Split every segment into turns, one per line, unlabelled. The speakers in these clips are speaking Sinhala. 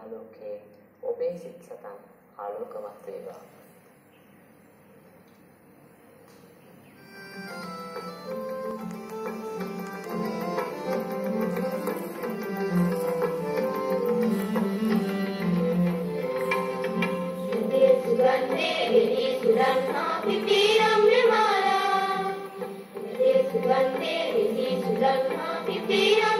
తాలూకే ఉపేక్షించటం ఆలోకమస్తేవ Happy Peter.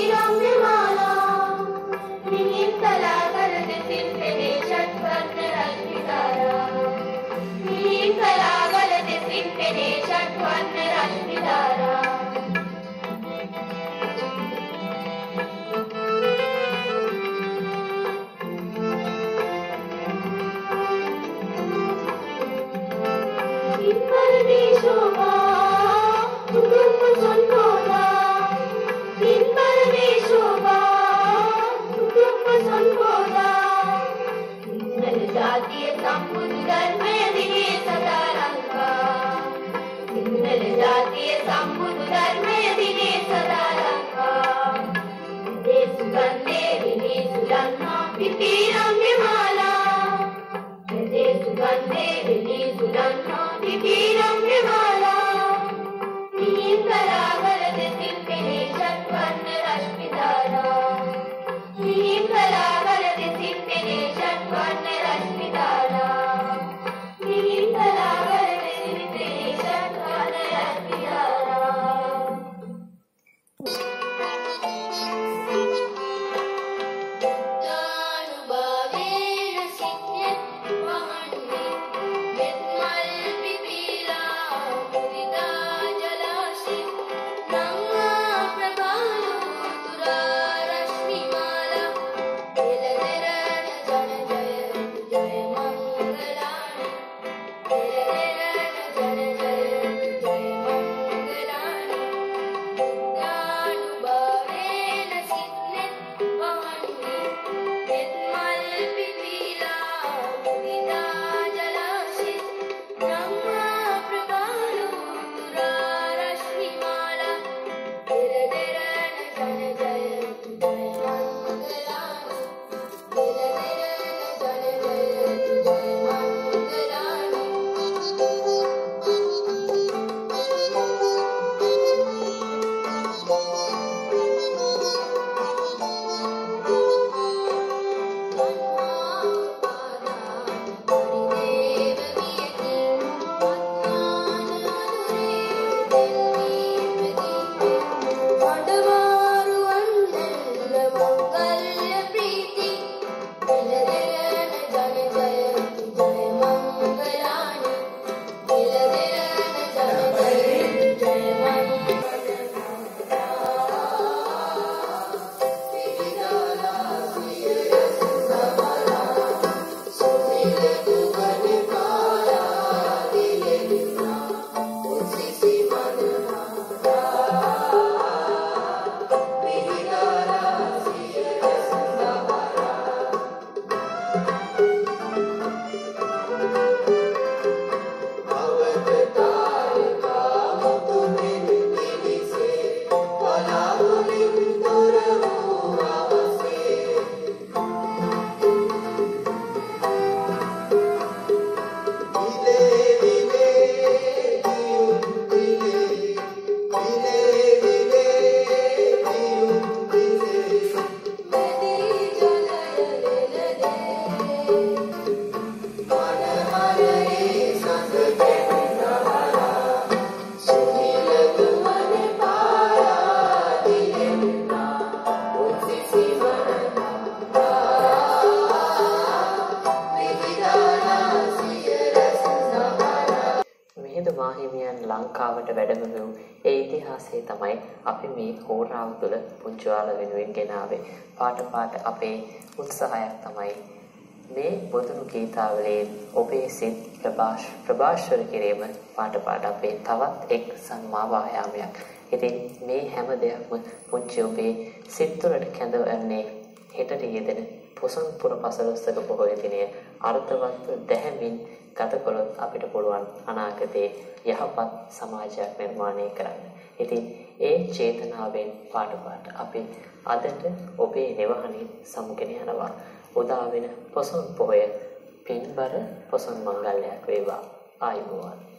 Pipira.
ලංකාවට වැඩම වූ ඒ ඉතිහාසය තමයි අපි මේ හෝරාව තුළ පුංචිවාල වෙනුවෙන් ගෙනාවේ. පාට පාට අපේ උත්සාහයක් තමයි මේ බොදුනු ගීතාවලියෙන් ඔබේ සිත් ප්‍රභාෂ ප්‍රභාෂ්වර කිරීම පාට පාට අපේ තවත් එක් සම්මා වායාමයක්. ඉතින් මේ හැම දෙයක්ම පුංචි ඔබේ සිත් තුළට කැඳවන්නේ හෙටට යෙදෙන පොසොන් පුර පසළොස්වක පොහොය දිනය අර්ථවත්ව දැහැමින් ගත කළොත් අපිට පුළුවන් අනාගතයේ යහපත් සමාජයක් නිර්මාණය කරන්න. ඉතින් ඒ චේතනාවෙන් පාට පාට අපි අදට ඔබේ නිවහනින් සමුගෙන යනවා. උදා වෙන පොසොන් පොහොය පින්බර පොසොන් මංගල්‍යයක් වේවා. ආයුබෝවන්